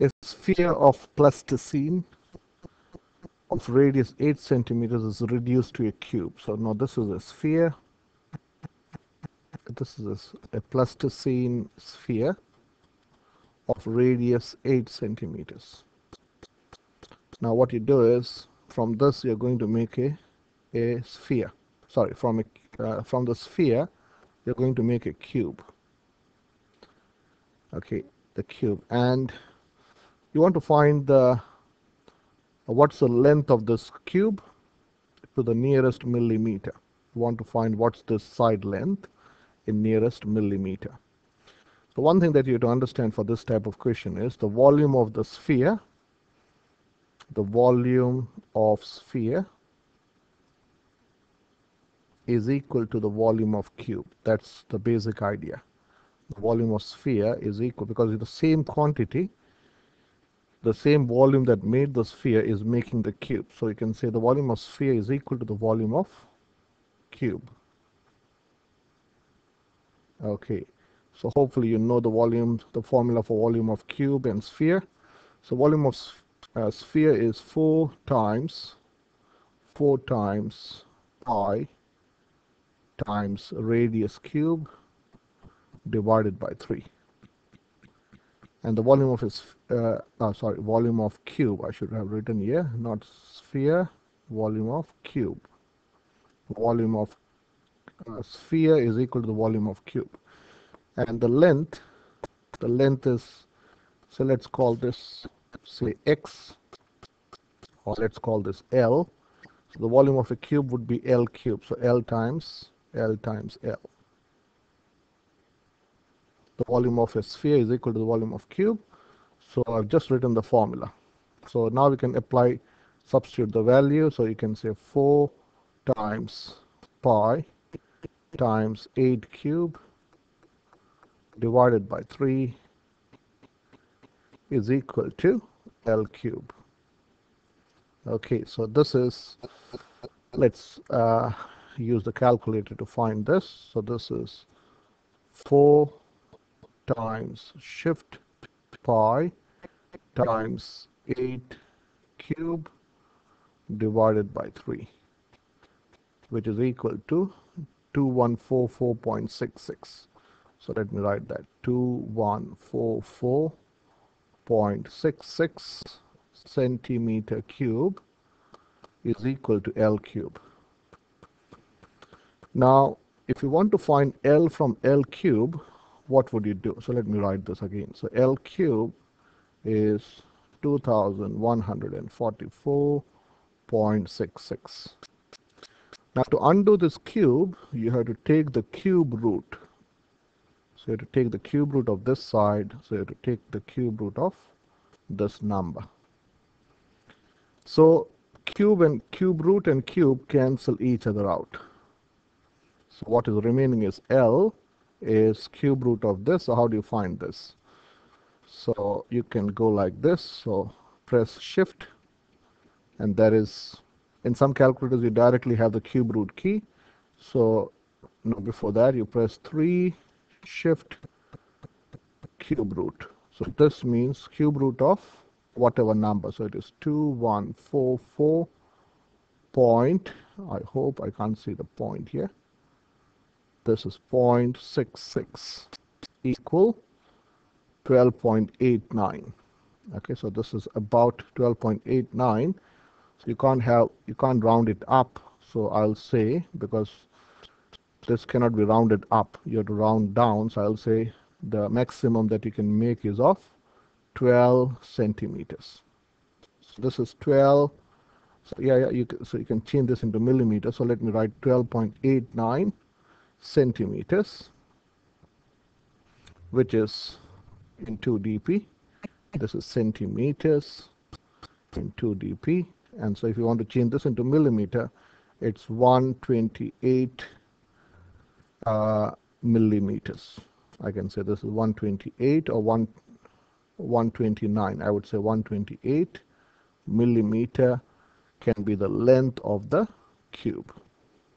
a sphere of plasticine of radius 8 centimeters is reduced to a cube. So now this is a sphere. This is a, plasticine sphere of radius 8 centimeters. Now what you do is from this you're going to make a, a sphere. Sorry, from a, uh, from the sphere you're going to make a cube. Okay, the cube and you want to find the uh, what's the length of this cube to the nearest millimeter. You want to find what's the side length in nearest millimeter. So one thing that you have to understand for this type of question is the volume of the sphere, the volume of sphere is equal to the volume of cube. That's the basic idea. The volume of sphere is equal because it's the same quantity the same volume that made the sphere is making the cube. So you can say the volume of sphere is equal to the volume of cube. Okay, so hopefully you know the volume, the formula for volume of cube and sphere. So volume of uh, sphere is 4 times 4 times pi times radius cube divided by 3 and the volume of his uh, oh, sorry volume of cube I should have written here not sphere volume of cube. Volume of uh, sphere is equal to the volume of cube. And the length the length is so let's call this say x or let's call this L. So the volume of a cube would be L cube so L times L times L the volume of a sphere is equal to the volume of cube. So I've just written the formula. So now we can apply, substitute the value. So you can say 4 times pi times 8 cube divided by 3 is equal to L cube. Okay, so this is, let's uh, use the calculator to find this. So this is 4 times shift pi times 8 cube divided by 3 which is equal to 2144.66 so let me write that 2144.66 centimeter cube is equal to L cube. Now if you want to find L from L cube what would you do? So let me write this again. So L cube is 2144.66. Now to undo this cube, you have to take the cube root. So you have to take the cube root of this side. So you have to take the cube root of this number. So cube and cube root and cube cancel each other out. So what is remaining is L is cube root of this. So how do you find this? So you can go like this. So press shift and that is in some calculators you directly have the cube root key. So no, before that you press 3 shift cube root. So this means cube root of whatever number. So it is 2144 point. I hope I can't see the point here this is 0.66 equal 12.89 okay so this is about 12.89 so you can't have you can't round it up. So I'll say because this cannot be rounded up you have to round down. So I'll say the maximum that you can make is of 12 centimeters. So this is 12 so yeah, yeah you can, so you can change this into millimeters. So let me write 12.89 centimeters which is in 2 dp. This is centimeters in 2 dp. And so if you want to change this into millimeter it's 128 uh, millimeters. I can say this is 128 or 1 129 I would say 128 millimeter can be the length of the cube